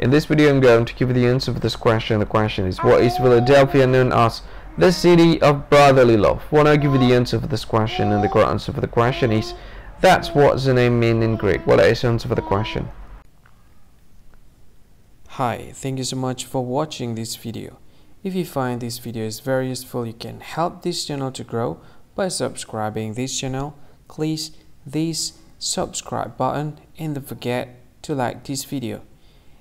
In this video I'm going to give you the answer for this question. The question is what is Philadelphia known as the city of brotherly love? When I give you the answer for this question and the correct answer for the question is that's what the name means in Greek. Well What is the answer for the question? Hi, thank you so much for watching this video. If you find this video is very useful, you can help this channel to grow by subscribing this channel. Please this subscribe button and don't forget to like this video.